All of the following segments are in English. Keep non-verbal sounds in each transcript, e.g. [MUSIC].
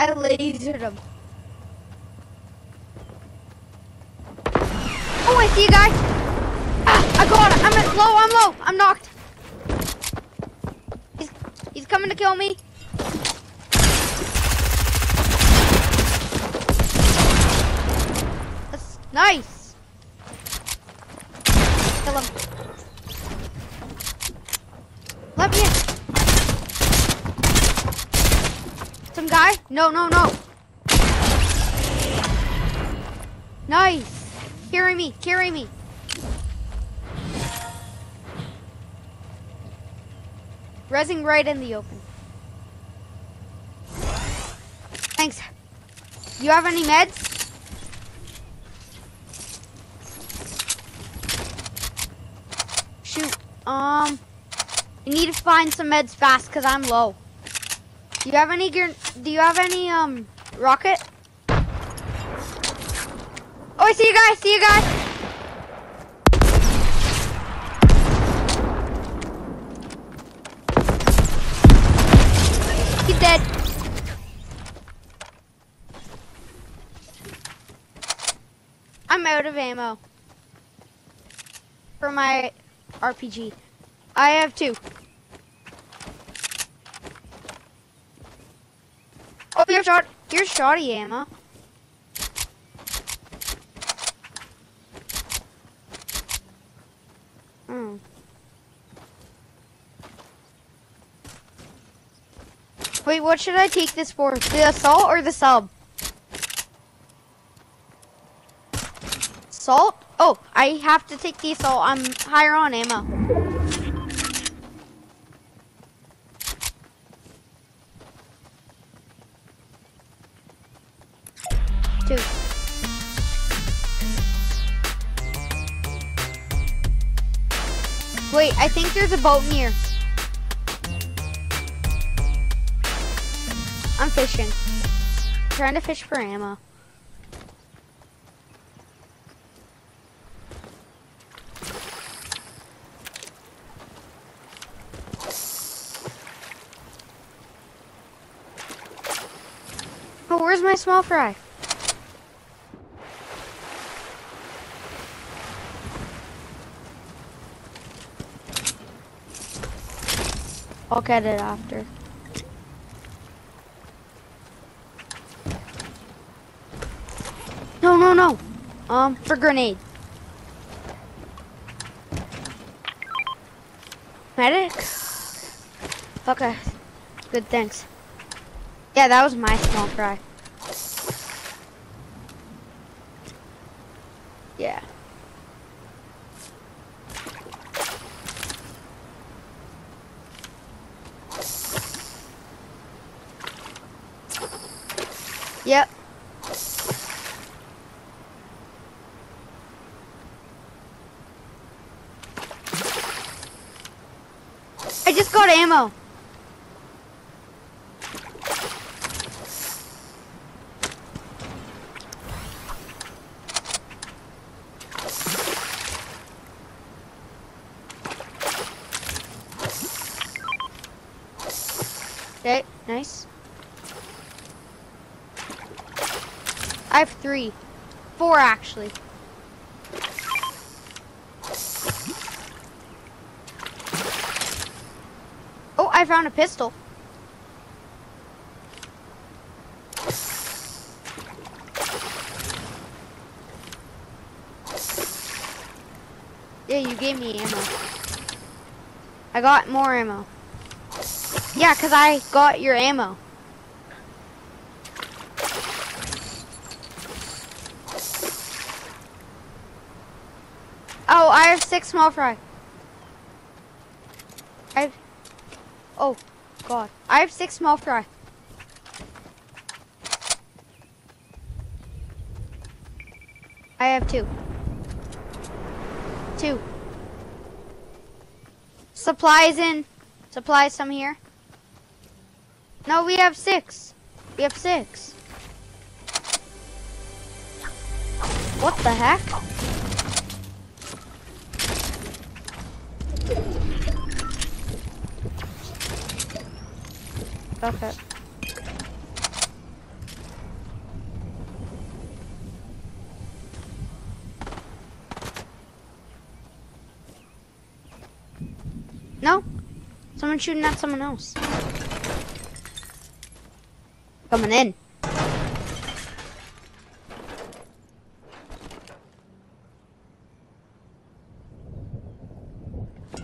I lasered him. Oh, I see a guy. Ah, I got him. I'm low. I'm low. I'm knocked. He's he's coming to kill me. That's nice. Kill him. Let me in. Guy? No, no, no. Nice. Carry me, carry me. Resing right in the open. Thanks. You have any meds? Shoot. Um, I need to find some meds fast because I'm low. Do you have any gear? Do you have any um rocket? Oh, I see you guys. See you guys. He's dead. I'm out of ammo for my RPG. I have two. Here's shot. Here's shoddy ammo. Hmm. Wait, what should I take this for? The assault or the sub? Assault? Oh, I have to take the assault. I'm higher on ammo. Wait, I think there's a boat near. I'm fishing. trying to fish for ammo. Oh, where's my small fry? I'll get it after. No, no, no. Um, for grenade. Medic? Okay. Good, thanks. Yeah, that was my small fry. Yeah. Yep. I just got ammo. Okay, nice. I have three. Four, actually. I found a pistol. Yeah, you gave me ammo. I got more ammo. Yeah, because I got your ammo. Oh, I have six small fry. I have... Oh, God. I have six small fry. I have two. Two. Supplies in. Supplies some here. No, we have six. We have six. What the heck? stuff. No. Someone's shooting at someone else. Coming in.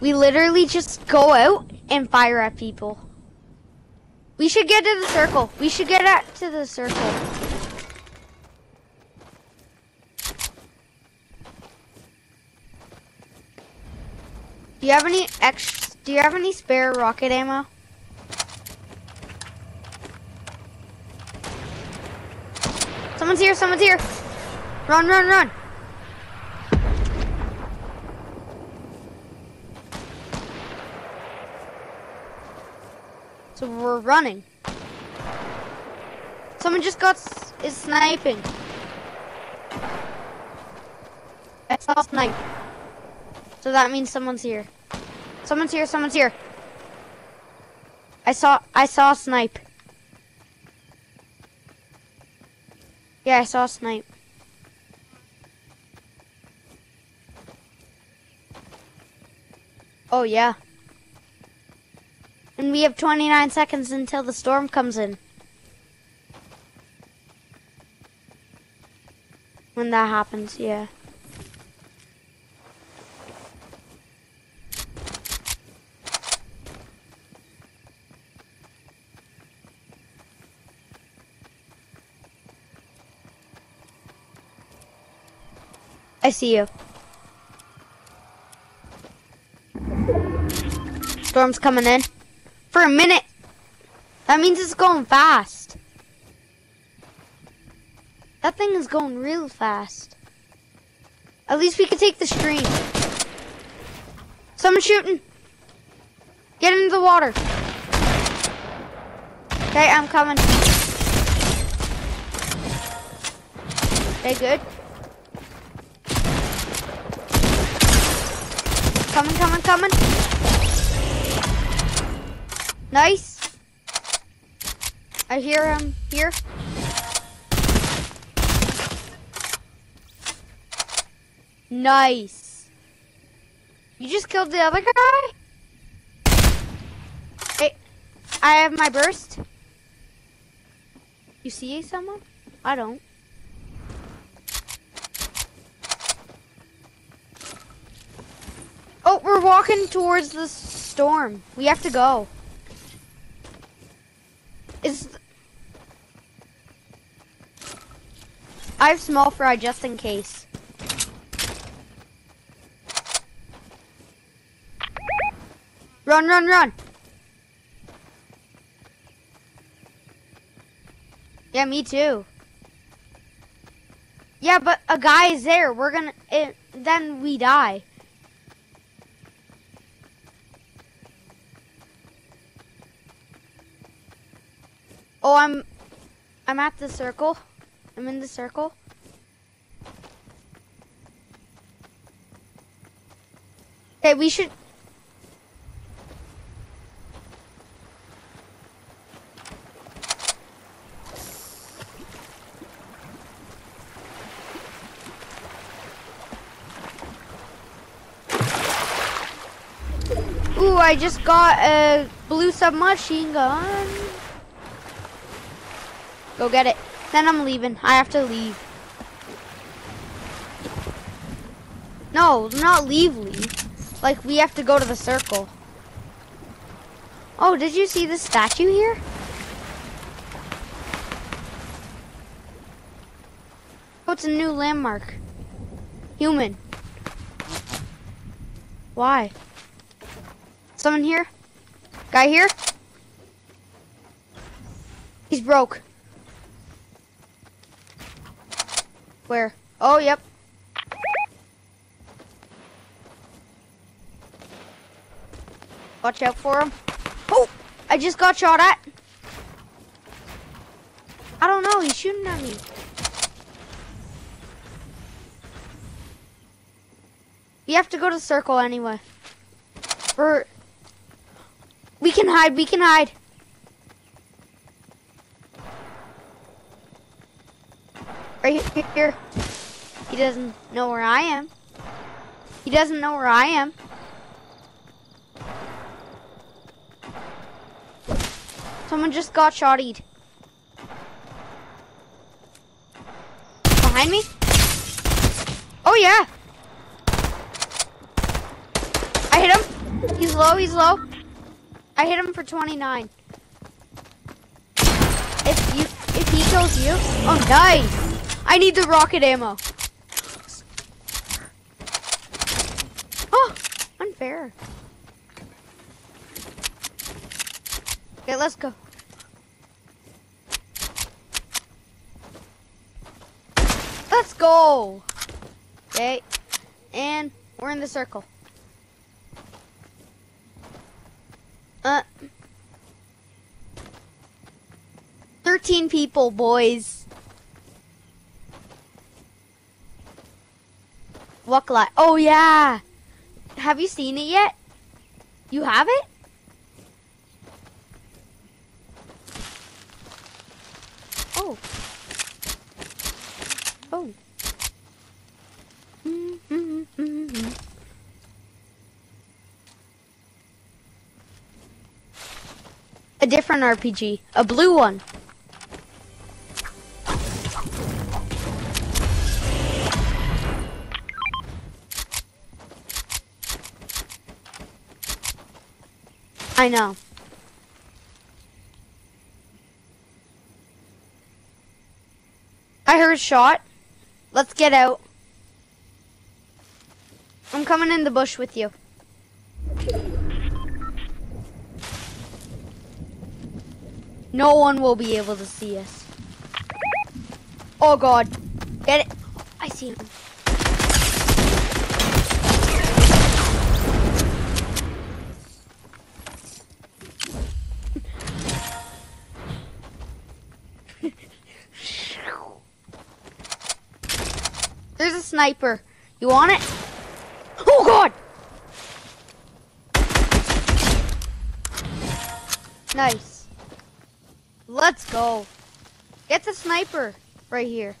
We literally just go out and fire at people. We should get to the circle. We should get at to the circle. Do you have any ex do you have any spare rocket ammo? Someone's here, someone's here. Run, run, run. So we're running. Someone just got is sniping. I saw snipe. So that means someone's here. Someone's here, someone's here. I saw I saw a snipe. Yeah, I saw a snipe. Oh yeah. And we have 29 seconds until the storm comes in. When that happens, yeah. I see you. Storm's coming in. For a minute. That means it's going fast. That thing is going real fast. At least we can take the stream. Someone shooting. Get into the water. Okay, I'm coming. Okay, good. Coming, coming, coming. Nice. I hear him here. Nice. You just killed the other guy? Hey, I have my burst. You see someone? I don't. Oh, we're walking towards the storm. We have to go. Is I have small fry just in case. Run, run, run. Yeah, me too. Yeah, but a guy is there. We're gonna, it, then we die. Oh, I'm, I'm at the circle. I'm in the circle. Okay, we should. Ooh, I just got a blue submachine gun. Go get it. Then I'm leaving. I have to leave. No, not leave, leave. Like, we have to go to the circle. Oh, did you see the statue here? Oh, it's a new landmark. Human. Why? Someone here? Guy here? He's broke. Where? Oh, yep. Watch out for him. Oh! I just got shot at. I don't know. He's shooting at me. We have to go to the circle anyway. Or we can hide. We can hide. Right here. He doesn't know where I am. He doesn't know where I am. Someone just got shotted. Behind me? Oh yeah. I hit him. He's low, he's low. I hit him for 29. If you if he kills you, oh nice. I need the rocket ammo. Oh, unfair. Okay, let's go. Let's go. Okay, and we're in the circle. Uh, 13 people, boys. Oh, yeah. Have you seen it yet? You have it? Oh. Oh. Mm-hmm. A different RPG. A blue one. I know. I heard a shot. Let's get out. I'm coming in the bush with you. No one will be able to see us. Oh god. Get it. I see him. Sniper. You want it? Oh god! Nice. Let's go. Get the sniper right here.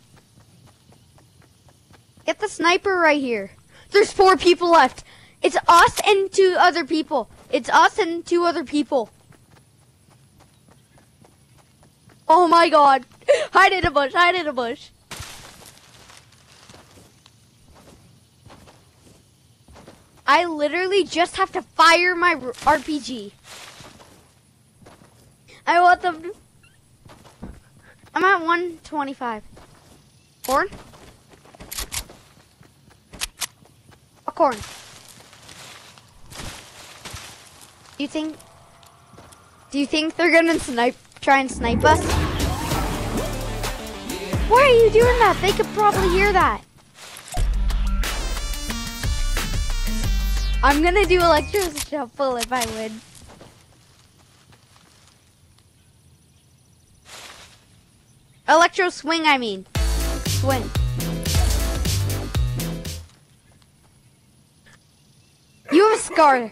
Get the sniper right here. There's four people left. It's us and two other people. It's us and two other people. Oh my god. [LAUGHS] Hide in a bush, hide in a bush. I literally just have to fire my RPG. I want them to... I'm at 125. Corn? A corn. Do you think... Do you think they're gonna snipe, try and snipe us? Why are you doing that? They could probably hear that. I'm gonna do electro shuffle if I win. Electro swing, I mean. Swing. You have scar.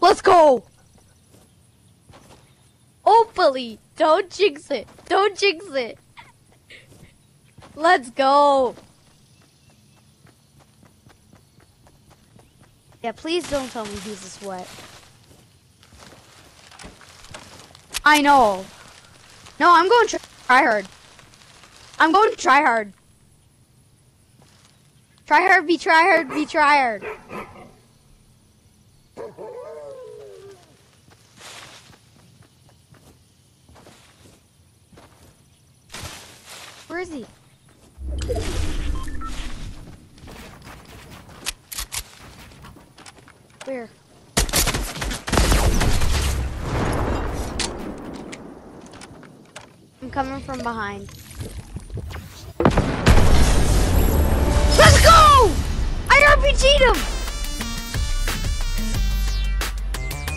Let's go! Hopefully, don't jinx it. Don't jinx it. Let's go. Yeah, please don't tell me he's a sweat. I know. No, I'm going to try hard. I'm going to try hard. Try hard, be try hard, be try hard. Where is he? I'm coming from behind. Let's go! I RPG'd him!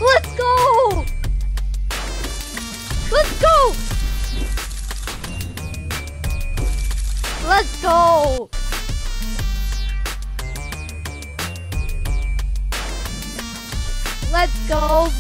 Let's go! Let's go! Let's go! Go.